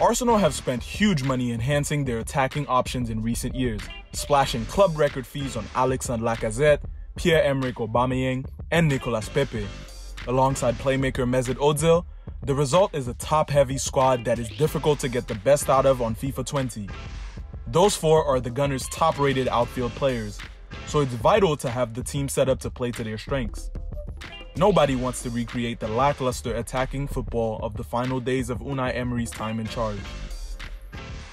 Arsenal have spent huge money enhancing their attacking options in recent years, splashing club record fees on Alexandre Lacazette, Pierre-Emerick Aubameyang, and Nicolas Pepe. Alongside playmaker Mesut Ozil, the result is a top-heavy squad that is difficult to get the best out of on FIFA 20. Those four are the Gunners' top-rated outfield players, so it's vital to have the team set up to play to their strengths. Nobody wants to recreate the lackluster attacking football of the final days of Unai Emery's time in charge.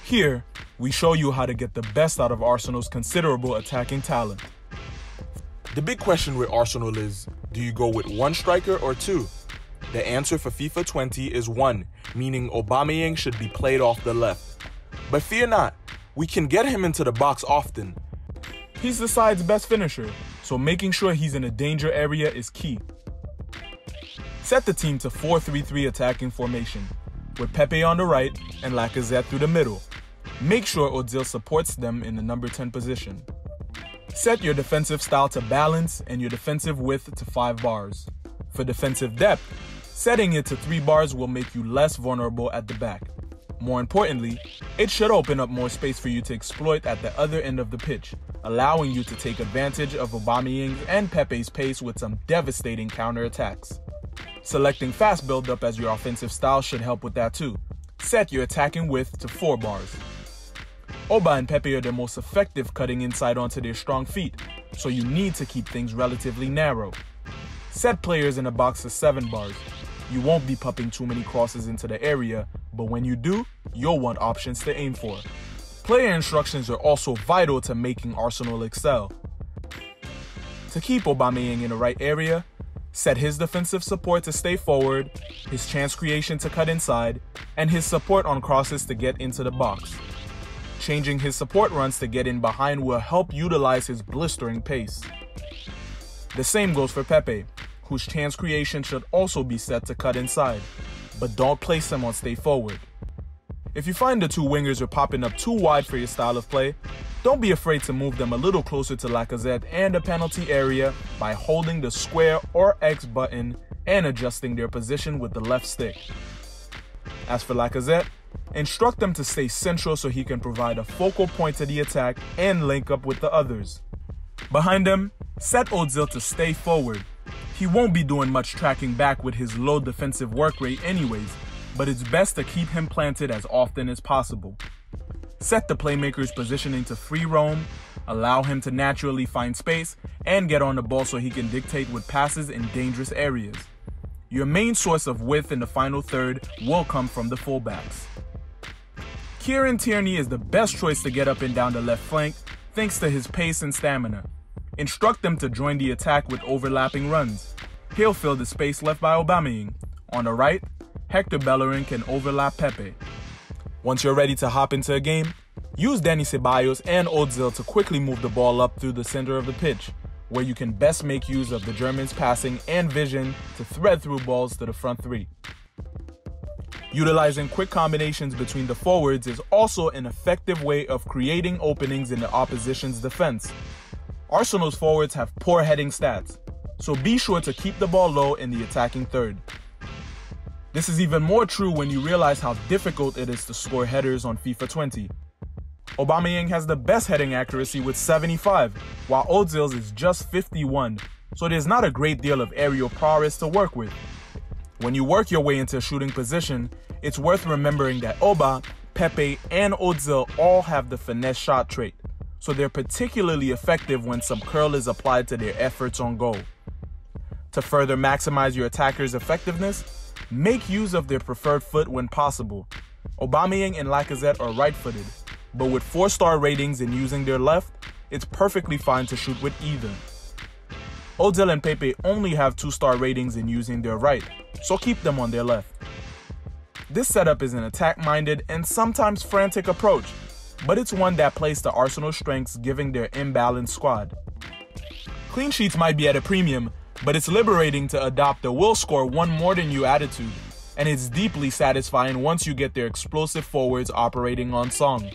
Here, we show you how to get the best out of Arsenal's considerable attacking talent. The big question with Arsenal is, do you go with one striker or two? The answer for FIFA 20 is one, meaning Aubameyang should be played off the left. But fear not, we can get him into the box often. He's the side's best finisher, so making sure he's in a danger area is key. Set the team to 4-3-3 attacking formation, with Pepe on the right and Lacazette through the middle. Make sure Ozil supports them in the number 10 position. Set your defensive style to balance and your defensive width to 5 bars. For defensive depth, setting it to 3 bars will make you less vulnerable at the back. More importantly, it should open up more space for you to exploit at the other end of the pitch, allowing you to take advantage of Aubameyang and Pepe's pace with some devastating counterattacks. Selecting fast build-up as your offensive style should help with that too. Set your attacking width to 4 bars. Oba and Pepe are the most effective cutting inside onto their strong feet, so you need to keep things relatively narrow. Set players in a box of 7 bars. You won't be popping too many crosses into the area, but when you do, you'll want options to aim for. Player instructions are also vital to making Arsenal excel. To keep Aubameyang in the right area, set his defensive support to stay forward, his chance creation to cut inside, and his support on crosses to get into the box. Changing his support runs to get in behind will help utilize his blistering pace. The same goes for Pepe, whose chance creation should also be set to cut inside, but don't place him on stay forward. If you find the two wingers are popping up too wide for your style of play, don't be afraid to move them a little closer to Lacazette and the penalty area by holding the square or X button and adjusting their position with the left stick. As for Lacazette, instruct them to stay central so he can provide a focal point to the attack and link up with the others. Behind them, set Ozil to stay forward. He won't be doing much tracking back with his low defensive work rate anyways, but it's best to keep him planted as often as possible. Set the playmaker's positioning to free roam, allow him to naturally find space, and get on the ball so he can dictate with passes in dangerous areas. Your main source of width in the final third will come from the fullbacks. Kieran Tierney is the best choice to get up and down the left flank thanks to his pace and stamina. Instruct them to join the attack with overlapping runs. He'll fill the space left by Aubameyang. On the right, Hector Bellerin can overlap Pepe. Once you're ready to hop into a game, use Dani Ceballos and Ozil to quickly move the ball up through the center of the pitch, where you can best make use of the Germans' passing and vision to thread through balls to the front three. Utilizing quick combinations between the forwards is also an effective way of creating openings in the opposition's defense. Arsenal's forwards have poor heading stats, so be sure to keep the ball low in the attacking third. This is even more true when you realize how difficult it is to score headers on FIFA 20. Aubameyang has the best heading accuracy with 75, while Ozil's is just 51, so there's not a great deal of aerial prowess to work with. When you work your way into a shooting position, it's worth remembering that Oba, Pepe, and Ozil all have the finesse shot trait, so they're particularly effective when some curl is applied to their efforts on goal. To further maximize your attacker's effectiveness, make use of their preferred foot when possible. Aubameyang and Lacazette are right-footed, but with 4-star ratings in using their left, it's perfectly fine to shoot with either. Ozil and Pepe only have 2-star ratings in using their right, so keep them on their left. This setup is an attack-minded and sometimes frantic approach, but it's one that plays to Arsenal's strengths giving their imbalanced squad. Clean sheets might be at a premium, but it's liberating to adopt a will score one more than you attitude, and it's deeply satisfying once you get their explosive forwards operating on song.